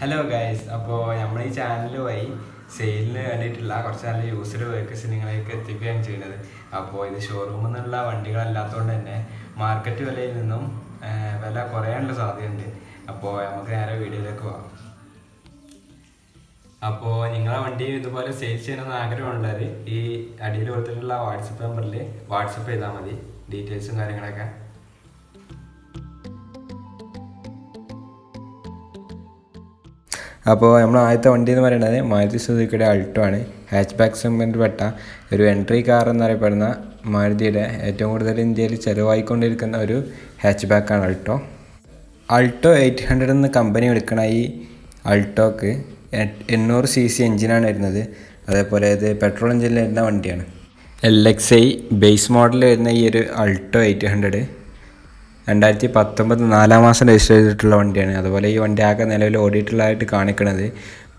Hello guys അപ്പോൾ നമ്മൾ ഈ ചാനൽ വഴി സെയിലിന് വേണ്ടിയിട്ടുള്ള കുറച്ച് നല്ല യൂസ്ഡ് വെഹിക്കിൾസ് നിങ്ങളിലേക്ക് എത്തിക്കുകയാണ് ചെയ്യുന്നത്. അപ്പോൾ ഇത് ഷോറൂമിൽ നിന്നുള്ള വണ്ടികളല്ലാത്തതുകൊണ്ട് തന്നെ മാർക്കറ്റ് വിലയിൽ നിന്നും വില കുറയാനുള്ള സാധ്യതയുണ്ട്. അപ്പോൾ നമുക്ക് നേരെ വീഡിയോയിലേക്ക് പോകാം. അപ്പോൾ നിങ്ങളെ വണ്ടി ഇതുപോലെ സെയിൽ ചെയ്യണമെന്ന് ആഗ്രഹമുള്ളവർ ഈ അടിയിൽ കൊടുത്തിട്ടുള്ള വാട്സപ്പ് നമ്പറിൽ വാട്സപ്പ് ചെയ്താൽ മതി. ഡീറ്റെയിൽസും കാര്യങ്ങളൊക്കെ. അപ്പോൾ നമ്മൾ ആദ്യത്തെ വണ്ടി എന്ന് പറയുന്നത് മാരുതി സുസുക്കിയുടെ അൾട്ടോ ആണ്. ഹാച്ച് ബാക്ക് സെഗ്മെന്റ് പെട്ട ഒരു എൻട്രി കാർ എന്നറിയപ്പെടുന്ന മാരുതിയുടെ ഏറ്റവും കൂടുതൽ ഇന്ത്യയിൽ ചിലവായിക്കൊണ്ടിരിക്കുന്ന ഒരു ഹാച്ച് ബാക്കാണ് അൾട്ടോ. അൾട്ടോ എയ്റ്റ് ഹൺഡ്രഡ് എന്ന കമ്പനി എടുക്കണ ഈ അൾട്ടോക്ക് എണ്ണൂറ് സി സി എഞ്ചിനാണ് വരുന്നത്. അതേപോലെ ഇത് പെട്രോൾ എഞ്ചിനിൽ വരുന്ന വണ്ടിയാണ്. L X I base model വരുന്ന ഈ ഒരു അൾട്ടോ എയ്റ്റ് ഹൺഡ്രഡ് രണ്ടായിരത്തി പത്തൊമ്പത് നാലാം മാസം രജിസ്റ്റർ ചെയ്തിട്ടുള്ള വണ്ടിയാണ്. അതുപോലെ ഈ വണ്ടി ആകെ നിലവിൽ ഓടിയിട്ടുള്ളതായിട്ട് കാണിക്കുന്നത്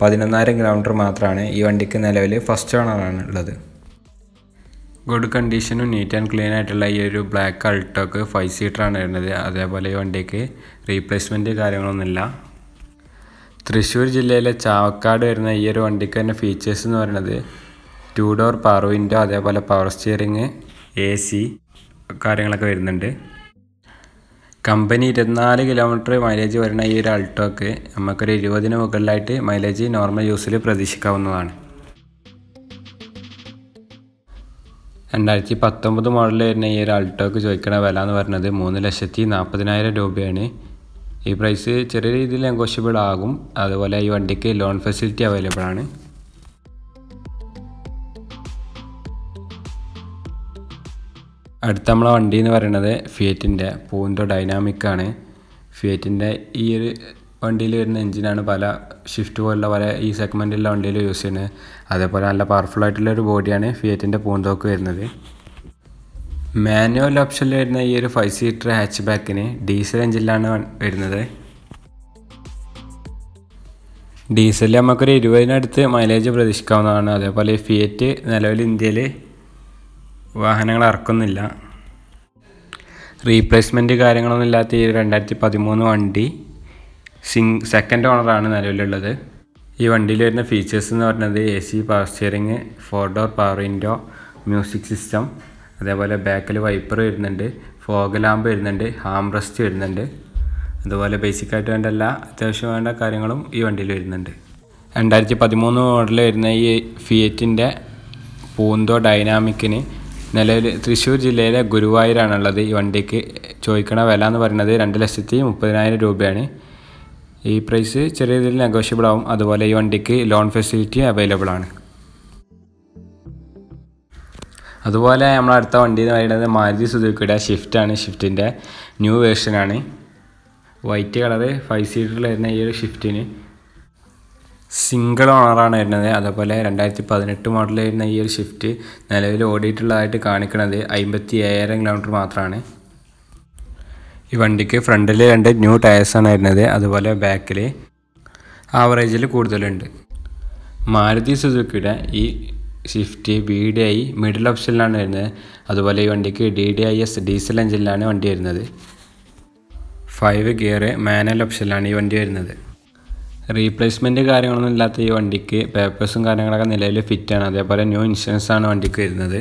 പതിനൊന്നായിരം കിലോമീറ്റർ മാത്രമാണ്. ഈ വണ്ടിക്ക് നിലവിൽ ഫസ്റ്റ് ഓണറാണ് ഉള്ളത്. ഗുഡ് കണ്ടീഷനും നീറ്റ് ആൻഡ് ക്ലീൻ ആയിട്ടുള്ള ഈ ഒരു ബ്ലാക്ക് അൾട്ടോക്ക് ഫൈവ് സീറ്ററാണ് വരുന്നത്. അതേപോലെ ഈ വണ്ടിക്ക് റീപ്ലേസ്മെന്റ് കാര്യങ്ങളൊന്നുമില്ല. തൃശ്ശൂർ ജില്ലയിലെ ചാവക്കാട് വരുന്ന ഈ ഒരു വണ്ടിക്ക് തന്നെ ഫീച്ചേഴ്സ് എന്ന് പറയുന്നത് ടു ഡോർ പവർ വിൻഡോ അതേപോലെ പവർ സ്റ്റിയറിങ് എ സി കാര്യങ്ങളൊക്കെ വരുന്നുണ്ട്. കമ്പനി ഇരുപത്തിനാല് കിലോമീറ്റർ മൈലേജ് വരുന്ന ഈ ഒരു അൾട്ടോക്ക് നമുക്കൊരു ഇരുപതിന് മുകളിലായിട്ട് മൈലേജ് നോർമൽ യൂസിൽ പ്രതീക്ഷിക്കാവുന്നതാണ്. രണ്ടായിരത്തി പത്തൊമ്പത് മോഡൽ വരുന്ന ഈ ഒരു അൾട്ടോക്ക് ചോദിക്കുന്ന വില എന്ന് പറയുന്നത് മൂന്ന് ലക്ഷത്തി നാൽപ്പതിനായിരം രൂപയാണ്. ഈ പ്രൈസ് ചെറിയ രീതിയിൽ നെഗോഷ്യബിൾ ആകും. അതുപോലെ ഈ വണ്ടിക്ക് ലോൺ ഫെസിലിറ്റി അവൈലബിൾ ആണ്. അടുത്ത നമ്മളെ വണ്ടി എന്ന് പറയുന്നത് ഫിയറ്റിന്റെ പൂന്തോ ഡൈനാമിക്കാണ്. ഫിയറ്റിന്റെ ഈ ഒരു വണ്ടിയിൽ വരുന്ന എഞ്ചിനാണ് പല ഷിഫ്റ്റ് പോലുള്ള പല ഈ സെഗ്മെന്റിലുള്ള വണ്ടിയിൽ യൂസ് ചെയ്യുന്നത്. അതേപോലെ നല്ല പവർഫുൾ ആയിട്ടുള്ള ഒരു ബോഡിയാണ് ഫിയറ്റിന്റെ പൂന്തോക്ക് വരുന്നത്. മാനുവൽ ഓപ്ഷനിൽ വരുന്ന ഈ ഒരു ഫൈവ് സീറ്റർ ഹാച്ച് ബാക്കിന് ഡീസൽ എഞ്ചിനിലാണ് വരുന്നത്. ഡീസലിൽ നമുക്കൊരു ഇരുപതിനടുത്ത് മൈലേജ് പ്രതീക്ഷിക്കാവുന്നതാണ്. അതേപോലെ ഫിയറ്റ് നിലവിൽ ഇന്ത്യയിൽ വാഹനങ്ങൾ ഇറക്കുന്നില്ല. റീപ്ലേസ്മെന്റ് കാര്യങ്ങളൊന്നും ഇല്ലാത്ത ഈ രണ്ടായിരത്തി പതിമൂന്ന് വണ്ടി സിങ് സെക്കൻഡ് ഓണറാണ് നിലവിലുള്ളത്. ഈ വണ്ടിയിൽ വരുന്ന ഫീച്ചേഴ്സ് എന്ന് പറയുന്നത് A C power steering four door power window music system അതേപോലെ ബാക്കിൽ വൈപ്പർ വരുന്നുണ്ട് ഫോഗ് ലാമ്പ് വരുന്നുണ്ട് ഹാം റെസ്റ്റ് വരുന്നുണ്ട്. അതുപോലെ ബേസിക്കായിട്ട് വേണ്ട എല്ലാ അത്യാവശ്യം വേണ്ട കാര്യങ്ങളും ഈ വണ്ടിയിൽ വരുന്നുണ്ട്. രണ്ടായിരത്തി പതിമൂന്ന് മോഡലിൽ വരുന്ന ഈ ഫിയറ്റിന്റെ പൂന്തോ ഡൈനാമിക്കിന് നിലവിൽ തൃശ്ശൂർ ജില്ലയിലെ ഗുരുവായൂരാണുള്ളത്. ഈ വണ്ടിക്ക് ചോദിക്കണ വില എന്ന് പറയുന്നത് രണ്ട് ലക്ഷത്തി മുപ്പതിനായിരം രൂപയാണ്. ഈ പ്രൈസ് ചെറിയ രീതിയിൽ നെഗോഷ്യബിൾ ആവും. അതുപോലെ ഈ വണ്ടിക്ക് ലോൺ ഫെസിലിറ്റി അവൈലബിൾ ആണ്. അതുപോലെ നമ്മൾ അടുത്ത വണ്ടി എന്ന് പറയുന്നത് മാരുതി സുദുക്കിയുടെ ഷിഫ്റ്റാണ് ഷിഫ്റ്റിന്റെ ന്യൂ വേർഷനാണ് വൈറ്റ് കളറ് ഫൈവ് സീറ്ററിൽ വരുന്ന ഈ ഒരു ഷിഫ്റ്റിന് സിംഗിൾ ഓണറാണ് വരുന്നത്. അതേപോലെ രണ്ടായിരത്തി പതിനെട്ട് മോഡലിൽ വരുന്ന ഈ ഒരു ഷിഫ്റ്റ് നിലവിൽ ഓടിയിട്ടുള്ളതായിട്ട് കാണിക്കുന്നത് അമ്പത്തി ഏഴായിരം കിലോമീറ്റർ മാത്രമാണ് ഈ വണ്ടിക്ക് ഫ്രണ്ടിൽ രണ്ട് ന്യൂ ടയേഴ്സാണ് വരുന്നത്. അതുപോലെ ബാക്കിൽ ആവറേജിൽ കൂടുതലുണ്ട്. മാരുതി സുസുക്കിയുടെ ഈ Swift B D I middle ഓപ്ഷനിലാണ് വരുന്നത്. അതുപോലെ ഈ വണ്ടിക്ക് D D I S diesel എഞ്ചിനിലാണ് വണ്ടി വരുന്നത്. ഫൈവ് ഗിയർ മാനുവൽ ഓപ്ഷനിലാണ് ഈ വണ്ടി വരുന്നത്. റീപ്ലേസ്മെന്റ് കാര്യങ്ങളൊന്നും ഇല്ലാത്ത ഈ വണ്ടിക്ക് പേപ്പേഴ്സും കാര്യങ്ങളൊക്കെ നിലവിൽ ഫിറ്റാണ് അതേപോലെ ന്യൂ ഇൻഷുറൻസ് ആണ് വണ്ടിക്ക് വരുന്നത്.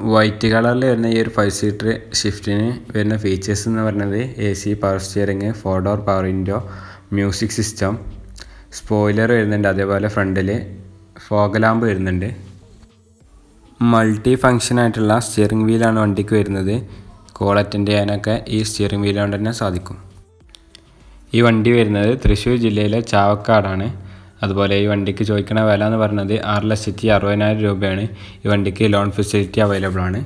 വൈറ്റ് കളറിൽ വരുന്ന ഈ ഒരു ഫൈവ് സീറ്റർ ഷിഫ്റ്റിന് വരുന്ന ഫീച്ചേഴ്സ് എന്ന് പറയുന്നത് A C power steering four door power window music system spoiler വരുന്നുണ്ട്. അതേപോലെ ഫ്രണ്ടിൽ ഫോഗ് ലാമ്പ് വരുന്നുണ്ട്. മൾട്ടി ഫങ്ഷൻ ആയിട്ടുള്ള സ്റ്റിയറിംഗ് വീലാണ് വണ്ടിക്ക് വരുന്നത്. കോൾ അറ്റൻഡ് ചെയ്യാനൊക്കെ ഈ സ്റ്റിയറിംഗ് വീൽ തന്നെ സാധിക്കും. ഈ വണ്ടി വരുന്നത് തൃശ്ശൂർ ജില്ലയിലെ ചാവക്കാടാണ്. അതുപോലെ ഈ വണ്ടിക്ക് ചോദിക്കുന്ന വില എന്ന് പറയുന്നത് ആറ് ലക്ഷത്തി അറുപതിനായിരം രൂപയാണ്. ഈ വണ്ടിക്ക് ലോൺ ഫെസിലിറ്റി അവൈലബിൾ ആണ്.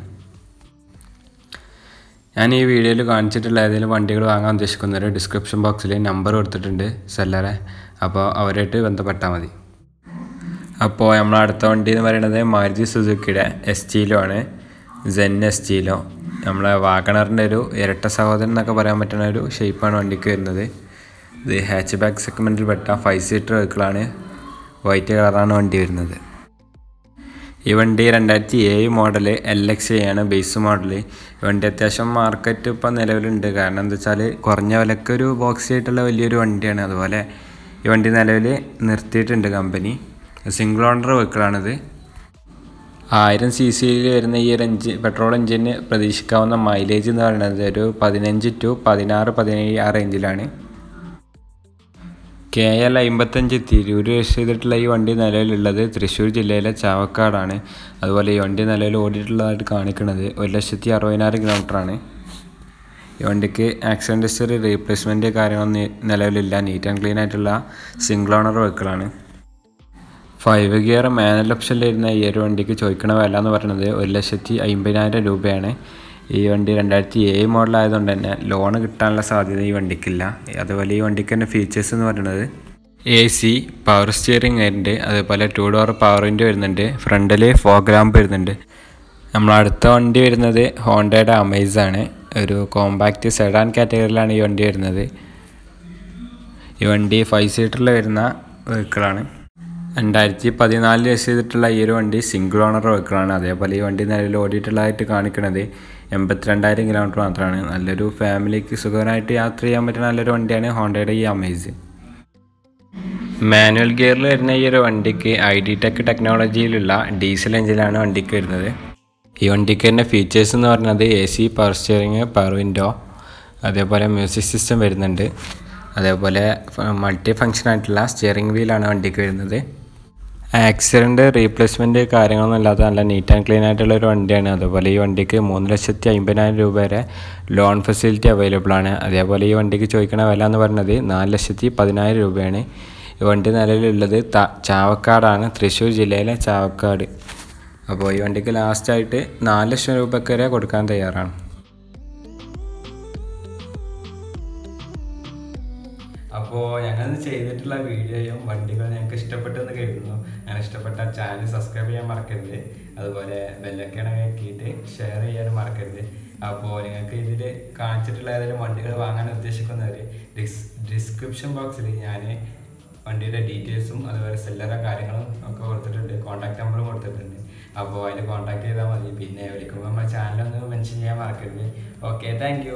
ഞാൻ ഈ വീഡിയോയിൽ കാണിച്ചിട്ടുള്ള ഏതെങ്കിലും വണ്ടികൾ വാങ്ങാൻ ഉദ്ദേശിക്കുന്നവർ ഡിസ്ക്രിപ്ഷൻ ബോക്സിൽ നമ്പർ കൊടുത്തിട്ടുണ്ട് സെല്ലറെ അപ്പോൾ അവരായിട്ട് ബന്ധപ്പെട്ടാൽ മതി. അപ്പോൾ നമ്മൾ അടുത്ത വണ്ടി എന്ന് പറയുന്നത് മാരുതി സുസുക്കിയുടെ എസ് ടിയിലോ ആണ്. ജെൻ എസ് ടിയിലോ നമ്മളെ വാഗണറിന്റെ ഒരു ഇരട്ട സഹോദരൻ എന്നൊക്കെ പറയാൻ പറ്റുന്ന ഒരു ഷേപ്പാണ് വണ്ടിക്ക് വരുന്നത്. ഇത് ഹാച്ച് ബാക്ക് സെഗ്മെന്റിൽ പെട്ട ഫൈവ് സീറ്റർ വെഹിക്കിളാണ് വൈറ്റ് കളറാണ് വണ്ടി വരുന്നത്. ഈ വണ്ടി രണ്ടായിരത്തി ഏഴ് മോഡൽ എൽ എക്സ് ആണ് ബേസ് മോഡൽ വണ്ടി അത്യാവശ്യം മാർക്കറ്റ് ഇപ്പം നിലവിലുണ്ട്. കാരണം എന്താ വെച്ചാൽ കുറഞ്ഞ വിലക്കൊരു ബോക്സി ആയിട്ടുള്ള വലിയൊരു വണ്ടിയാണ്. അതുപോലെ ഈ വണ്ടി നിലവിൽ നിർത്തിയിട്ടുണ്ട് കമ്പനി സിംഗിൾ ഓണർ വെഹിക്കിളാണിത് ആയിരം സി സിയിൽ വരുന്ന ഈ ഒരു എഞ്ചിൻ പെട്രോൾ എഞ്ചിന് പ്രതീക്ഷിക്കാവുന്ന മൈലേജ് എന്ന് പറയുന്നത് ഒരു പതിനഞ്ച് ടു പതിനാറ് പതിനേഴ് ആ റേഞ്ചിലാണ് കെ എൽ അമ്പത്തഞ്ച് തിരൂർ രജിസ്റ്റർ ചെയ്തിട്ടുള്ള ഈ വണ്ടി നിലവിലുള്ളത് തൃശ്ശൂർ ജില്ലയിലെ ചാവക്കാടാണ്. അതുപോലെ ഈ വണ്ടി നിലവിൽ ഓടിയിട്ടുള്ളതായിട്ട് കാണിക്കുന്നത് ഒരു ലക്ഷത്തി അറുപതിനായിരം കിലോമീറ്ററാണ്. ഈ വണ്ടിക്ക് ആക്സിഡന്റ് ഹിസ്റ്ററി റീപ്ലേസ്മെന്റ് കാര്യങ്ങളൊന്നും നിലവിലില്ല. നീറ്റ് ആൻഡ് ക്ലീൻ ആയിട്ടുള്ള സിംഗിൾ ഓണർ വെഹിക്കിളാണ് ഫൈവ് ഗിയർ മാനുവൽ ഓപ്ഷനിലിരുന്ന ഈ ഒരു വണ്ടിക്ക് ചോദിക്കണ വില എന്ന് പറയുന്നത് ഒരു ലക്ഷത്തി അമ്പതിനായിരം രൂപയാണ്. ഈ വണ്ടി രണ്ടായിരത്തി ഏഴ് മോഡലായതുകൊണ്ട് തന്നെ ലോൺ കിട്ടാനുള്ള സാധ്യത ഈ വണ്ടിക്കില്ല. അതുപോലെ ഈ വണ്ടിക്ക് തന്നെ ഫീച്ചേഴ്സ് എന്ന് പറയുന്നത് എ സി പവർ സ്റ്റിയറിംഗ് വരുന്നുണ്ട്. അതേപോലെ ടു ഡോർ പവർ വിൻഡ് വരുന്നുണ്ട്. ഫ്രണ്ടിൽ ഫോഗ് ലാമ്പ് വരുന്നുണ്ട്. നമ്മൾ അടുത്ത വണ്ടി വരുന്നത് ഹോണ്ടയുടെ അമേസ് ആണ്. ഒരു കോമ്പാക്റ്റ് സെഡാൻ കാറ്റഗറിയിലാണ് ഈ വണ്ടി വരുന്നത്. ഈ വണ്ടി ഫൈവ് സീറ്ററിൽ വരുന്ന വെഹിക്കിളാണ് രണ്ടായിരത്തി പതിനാലിൽ രജിസ്റ്റർ ചെയ്തിട്ടുള്ള ഈ ഒരു വണ്ടി സിംഗിൾ ഓണർ വെഹിക്കിളാണ് അതേപോലെ ഈ വണ്ടി നിലവിൽ ഓടിയിട്ടുള്ളതായിട്ട് കാണിക്കുന്നത് എൺപത്തിരണ്ടായിരം കിലോമീറ്റർ മാത്രമാണ്. നല്ലൊരു ഫാമിലിക്ക് സുഖകരമായിട്ട് യാത്ര ചെയ്യാൻ പറ്റുന്ന നല്ലൊരു വണ്ടിയാണ് ഹോണ്ടയുടെ ഈ അമേസ്. മാനുവൽ ഗിയറിൽ വരുന്ന ഈ ഒരു വണ്ടിക്ക് ഐ ഡി ടെക് ടെക്നോളജിയിലുള്ള ഡീസൽ എഞ്ചിനാണ് വണ്ടിക്ക് വരുന്നത്. ഈ വണ്ടിക്ക് തന്നെ ഫീച്ചേഴ്സ് എന്ന് പറഞ്ഞത് A C power steering power window അതേപോലെ മ്യൂസിക് സിസ്റ്റം വരുന്നുണ്ട്. അതേപോലെ മൾട്ടി ഫങ്ഷൻ ആയിട്ടുള്ള സ്റ്റിയറിംഗ് വീലാണ് വണ്ടിക്ക് വരുന്നത്. ആക്സിഡന്റ് റീപ്ലേസ്മെന്റ് കാര്യങ്ങളൊന്നും ഇല്ലാത്ത നല്ല നീറ്റ് ആൻഡ് ക്ലീൻ ആയിട്ടുള്ള ഒരു വണ്ടിയാണ്. അതുപോലെ ഈ വണ്ടിക്ക് മൂന്ന് ലക്ഷത്തി അമ്പതിനായിരം രൂപ വരെ ലോൺ ഫെസിലിറ്റി അവൈലബിൾ ആണ്. അതേപോലെ ഈ വണ്ടിക്ക് ചോദിക്കുന്ന വില എന്ന് പറയുന്നത് നാല് ലക്ഷത്തി പതിനായിരം രൂപയാണ്. ഈ വണ്ടി നിലവിലുള്ളത് ത ചാവക്കാടാണ്. തൃശ്ശൂർ ജില്ലയിലെ ചാവക്കാട്. അപ്പോൾ ഈ വണ്ടിക്ക് ലാസ്റ്റായിട്ട് നാല് ലക്ഷം രൂപയ്ക്ക് വരെ കൊടുക്കാൻ തയ്യാറാണ്. അപ്പോൾ ഞങ്ങൾ ചെയ്തിട്ടുള്ള വീഡിയോയും വണ്ടികൾ ഞങ്ങൾക്ക് ഇഷ്ടപ്പെട്ടെന്ന് കരുതുന്നു. അങ്ങനെ ഇഷ്ടപ്പെട്ട ചാനൽ സബ്സ്ക്രൈബ് ചെയ്യാൻ മറക്കരുത്. അതുപോലെ ബെല്ലൊക്കെയാണ് ആക്കിയിട്ട് ഷെയർ ചെയ്യാനും മറക്കരുത്. അപ്പോൾ നിങ്ങൾക്ക് ഇതിൽ കാണിച്ചിട്ടുള്ള ഏതെങ്കിലും വണ്ടികൾ വാങ്ങാൻ ഉദ്ദേശിക്കുന്നവർ ഡിസ് ഡിസ്ക്രിപ്ഷൻ ബോക്സിൽ ഞാൻ വണ്ടിയുടെ ഡീറ്റെയിൽസും അതുപോലെ സെല്ലറ കാര്യങ്ങളും ഒക്കെ കൊടുത്തിട്ടുണ്ട്. കോൺടാക്ട് നമ്പറും കൊടുത്തിട്ടുണ്ട്. അപ്പോൾ അതിൽ കോൺടാക്ട് ചെയ്താൽ മതി. പിന്നെ വിളിക്കുമ്പോൾ നമ്മുടെ ചാനലൊന്ന് മെൻഷൻ ചെയ്യാൻ മറക്കരുത്. Okay thank